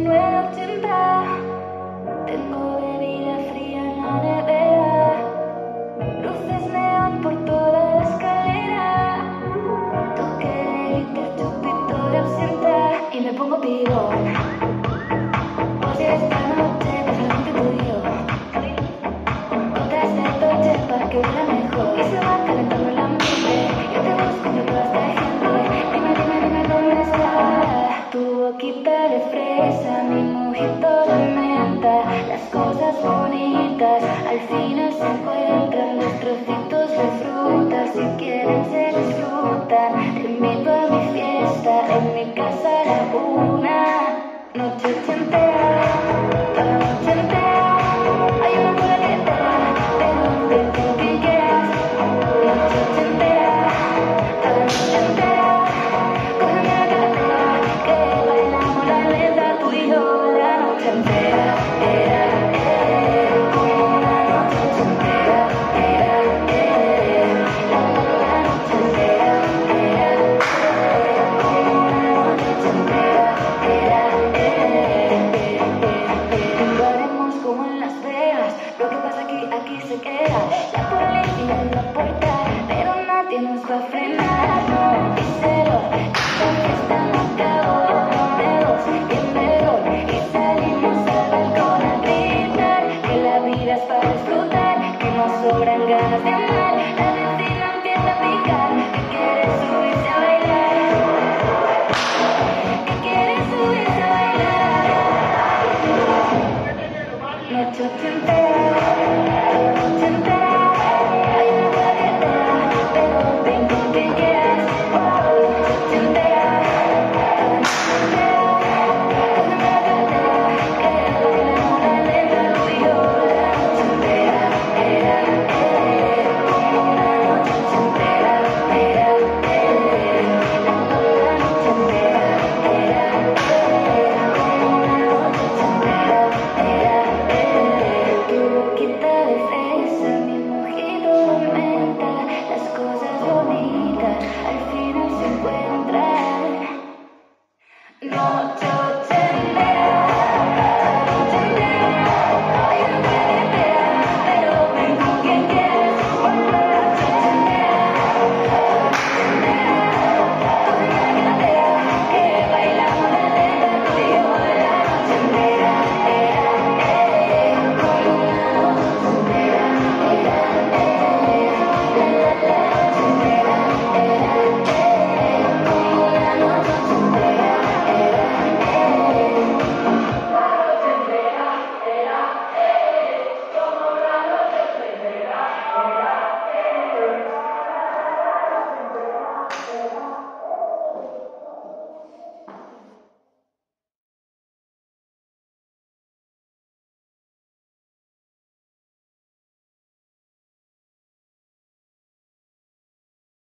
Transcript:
nueva cinta Tengo fresa, mi mojito de menta, las cosas bonitas al final se encuentran, los trocitos de fruta, si quieren se disfrutan, te invito a mi fiesta, en mi casa la una, noche entera. al final se encuentra.